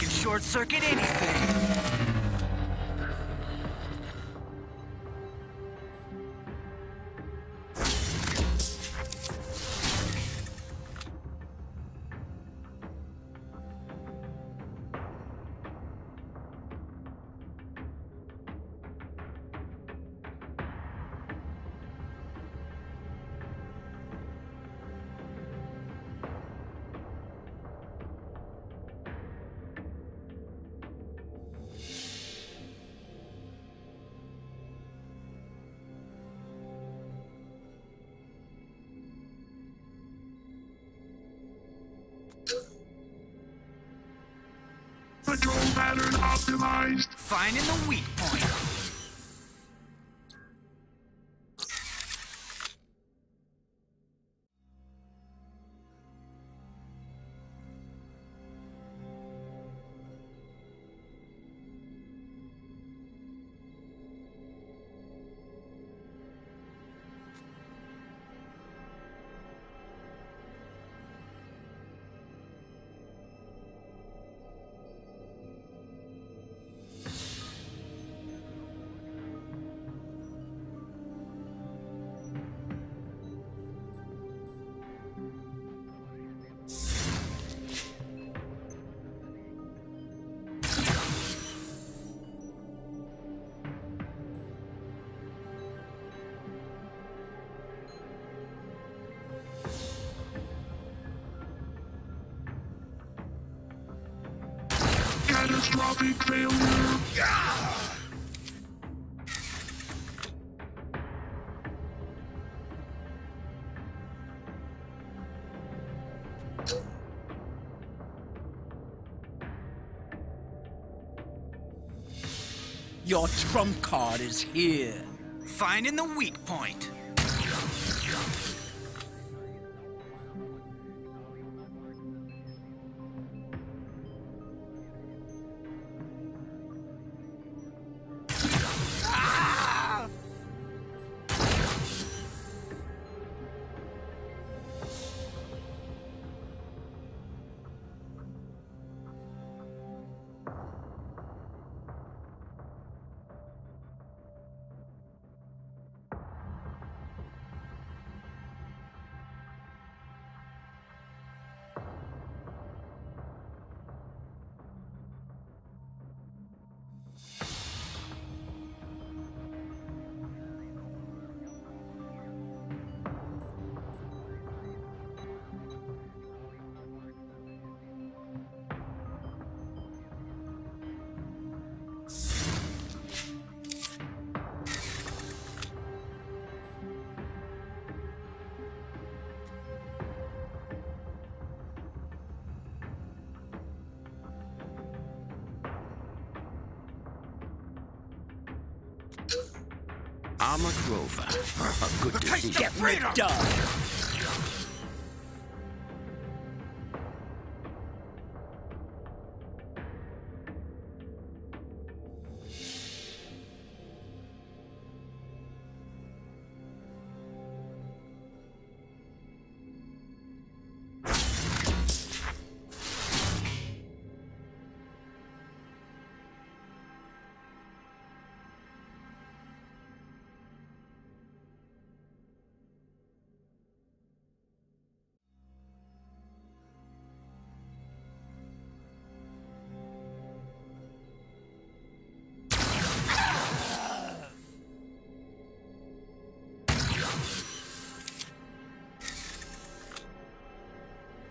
Can short circuit anything. Pattern optimized. Finding the weak point. Your trump card is here. Finding the weak point. Armor Grover. A good decision. of freedom! done.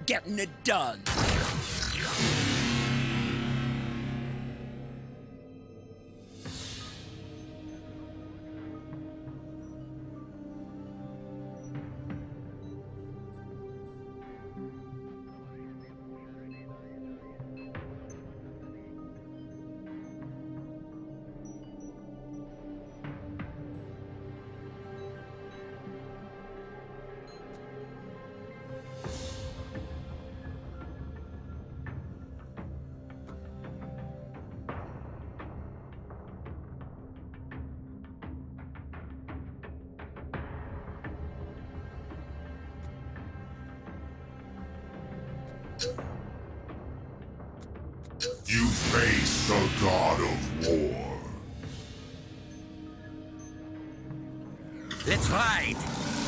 Getting it done. Face the god of war. Let's ride!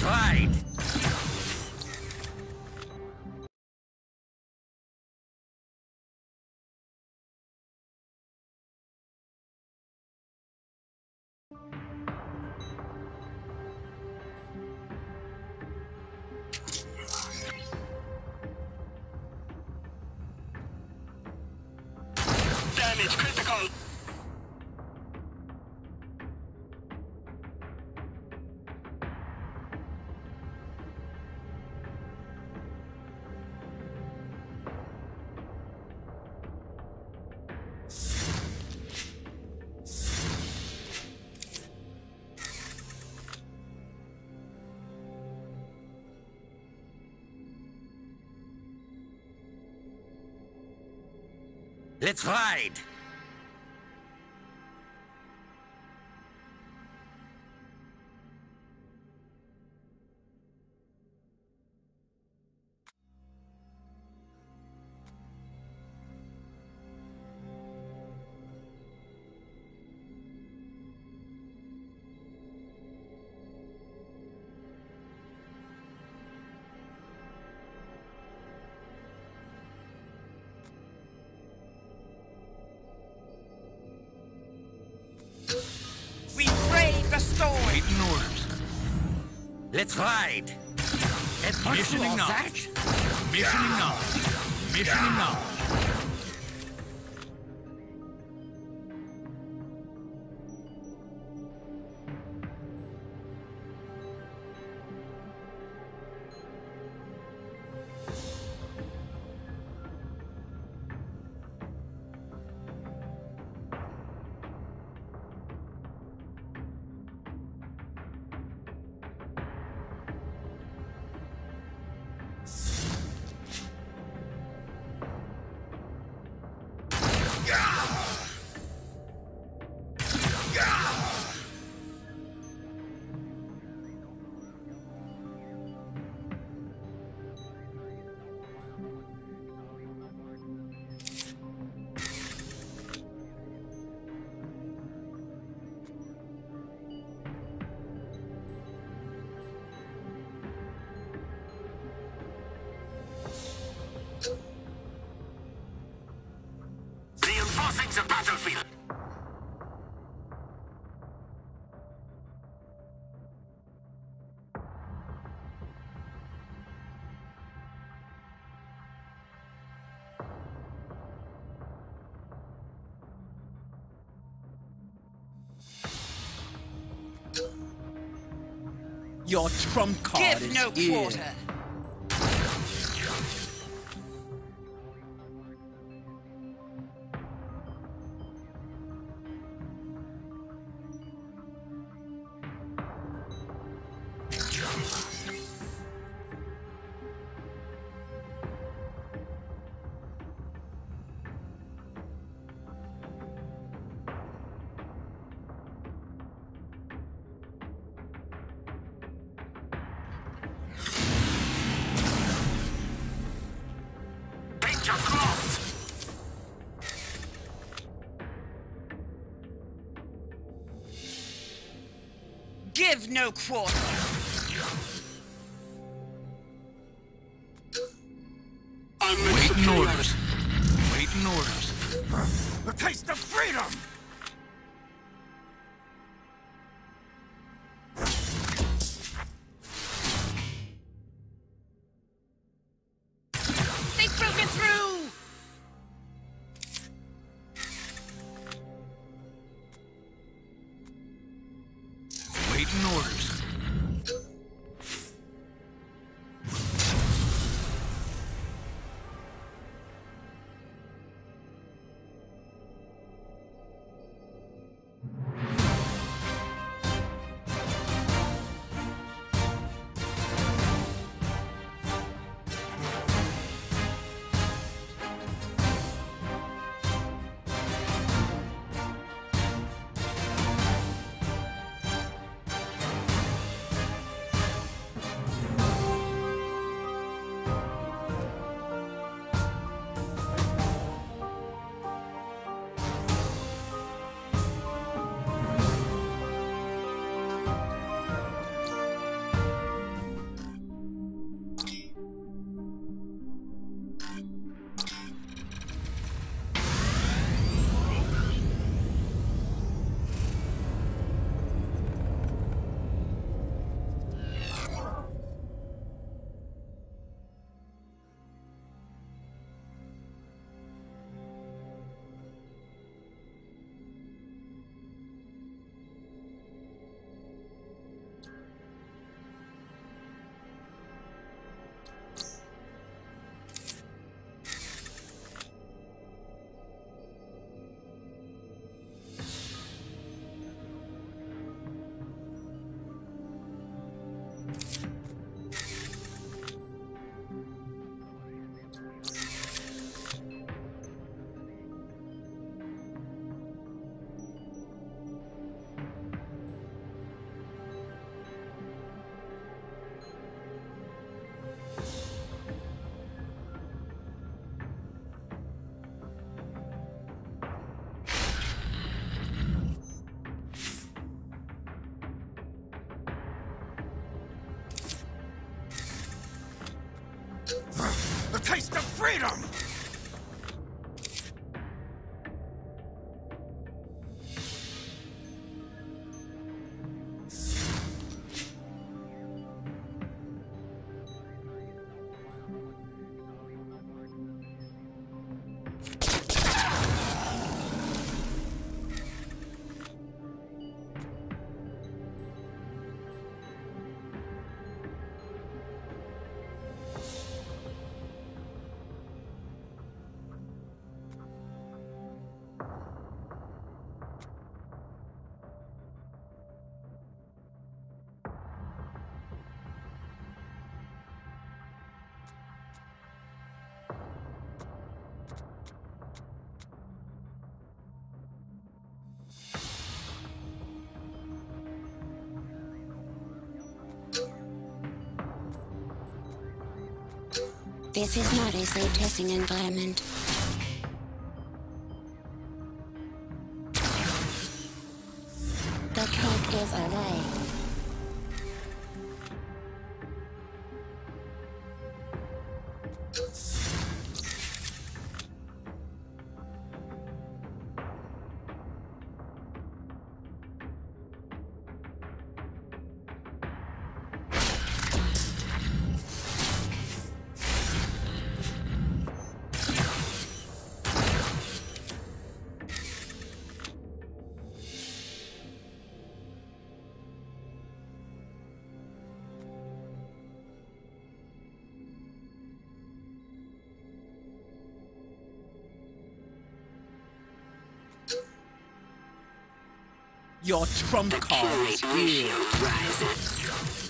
Let's! Damage critical. Let's ride! Mission acknowledged. Mission acknowledged. Mission acknowledged. Your trump card Give is no quarter. Danger Give no quarter. I'm Waiting orders. Waiting orders. A taste of freedom! This is not a safe testing environment. Your trump card is here.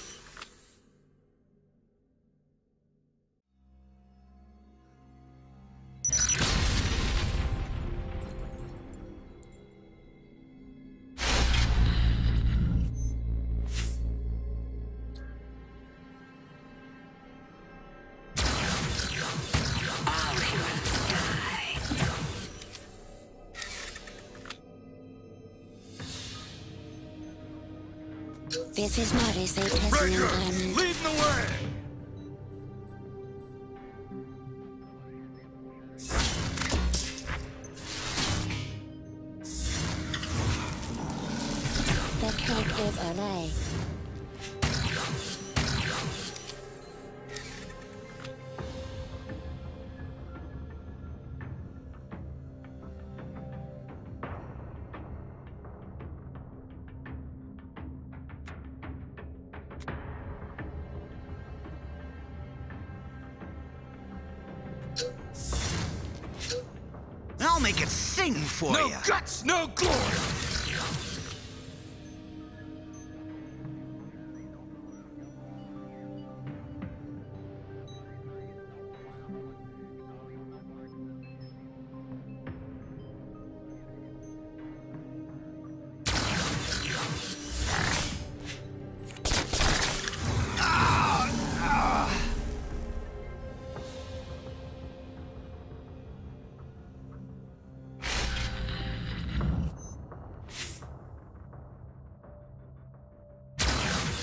This is not a testing environment. leading the way! Make it sing for No you. guts, no glory.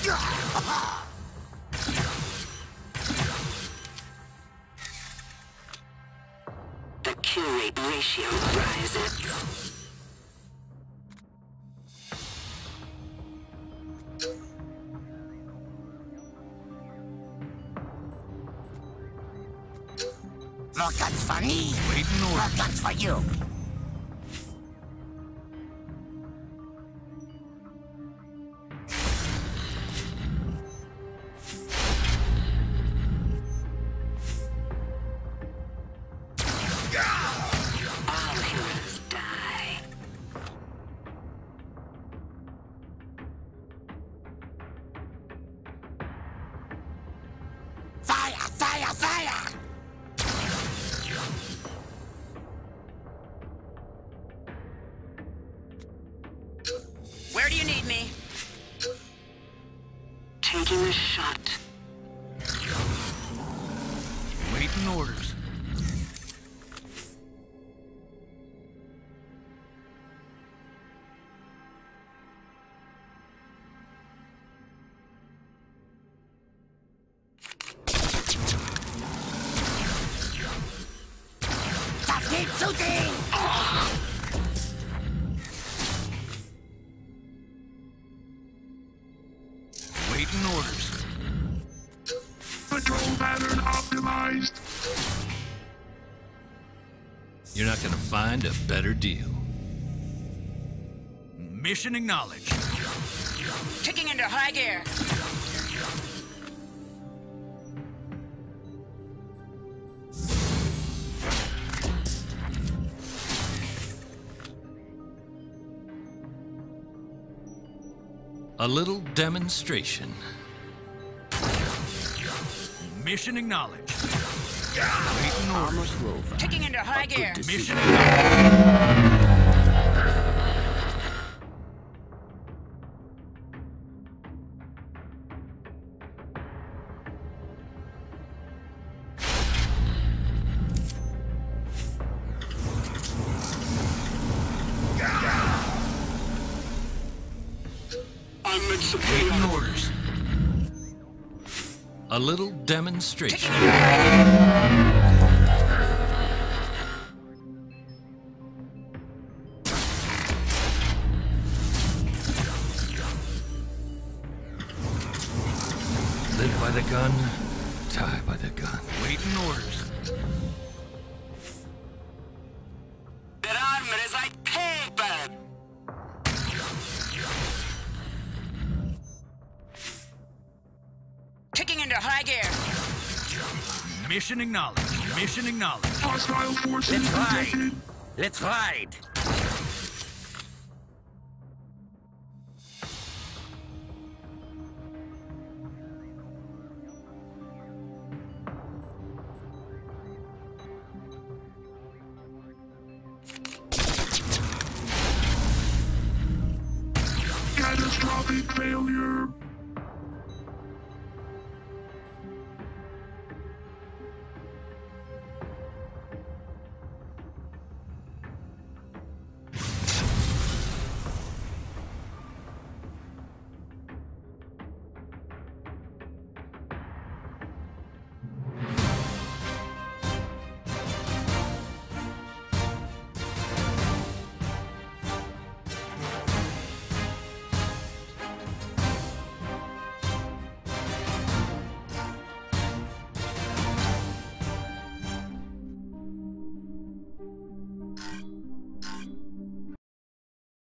The kill rate ratio rises. More guts for me. More orders. guts for you. Waiting orders. Control pattern optimized. You're not gonna find a better deal. Mission acknowledged. Kicking into high gear. A little demonstration. Mission acknowledged. Waiting orders. Kicking into high gear. Mission acknowledged. Demonstration. Live by the gun, die by the gun. Waiting orders. Mission acknowledged. Mission acknowledged. Hostile forces detected. Let's ride.